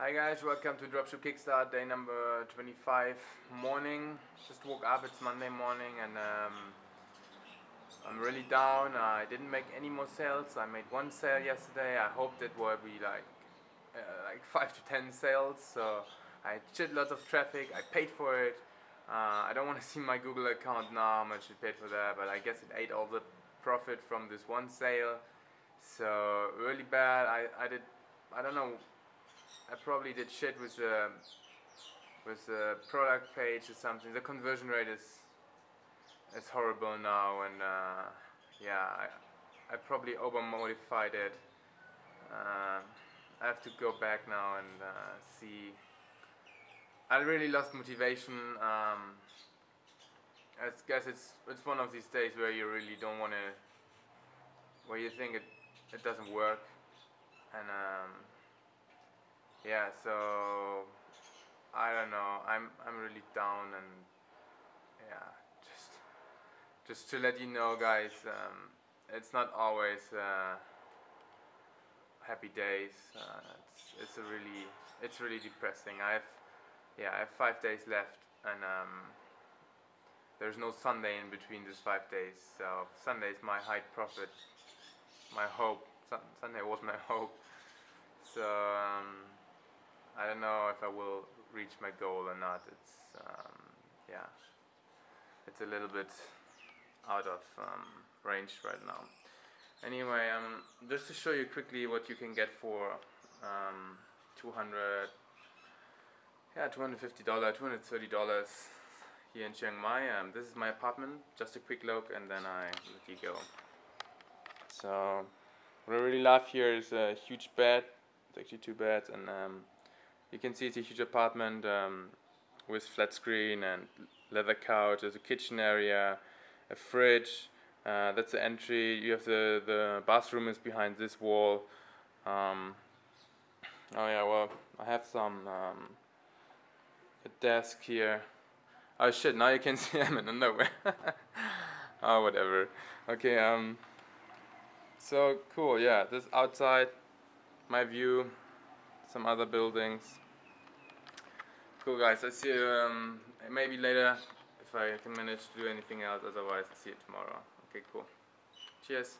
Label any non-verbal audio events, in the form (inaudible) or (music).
Hi guys, welcome to Dropship Kickstart day number 25 morning. Just woke up, it's Monday morning and um, I'm really down. I didn't make any more sales. I made one sale yesterday. I hoped it would be like uh, like (laughs) 5 to 10 sales. So I had lots of traffic. I paid for it. Uh, I don't want to see my Google account now how much I paid for that, but I guess it ate all the profit from this one sale. So really bad. I, I did I don't know I probably did shit with the with the product page or something. The conversion rate is is horrible now, and uh, yeah, I I probably over modified it. Uh, I have to go back now and uh, see. I really lost motivation. Um, I guess it's it's one of these days where you really don't want to, where you think it it doesn't work, and um, yeah, so I don't know. I'm I'm really down and yeah, just just to let you know, guys, um, it's not always uh, happy days. Uh, it's it's a really it's really depressing. I have yeah I have five days left and um, there's no Sunday in between these five days. So Sunday is my high profit, my hope. Sunday was my (laughs) hope. So. Um, I don't know if I will reach my goal or not. It's um, yeah, it's a little bit out of um, range right now. Anyway, um, just to show you quickly what you can get for um, 200, yeah, 250 dollars, 230 dollars here in Chiang Mai. Um, this is my apartment. Just a quick look, and then I let you go. So, what I really love here is a huge bed. It's actually two beds, and um, you can see it's a huge apartment um, with flat screen and leather couch. There's a kitchen area, a fridge. Uh, that's the entry. You have the the bathroom is behind this wall. Um, oh yeah, well I have some um, a desk here. Oh shit! Now you can (laughs) see I'm in underwear. (laughs) oh whatever. Okay. Um. So cool. Yeah. This outside. My view some other buildings. Cool guys, I see you um, maybe later if I can manage to do anything else, otherwise I'll see you tomorrow. Okay, cool. Cheers.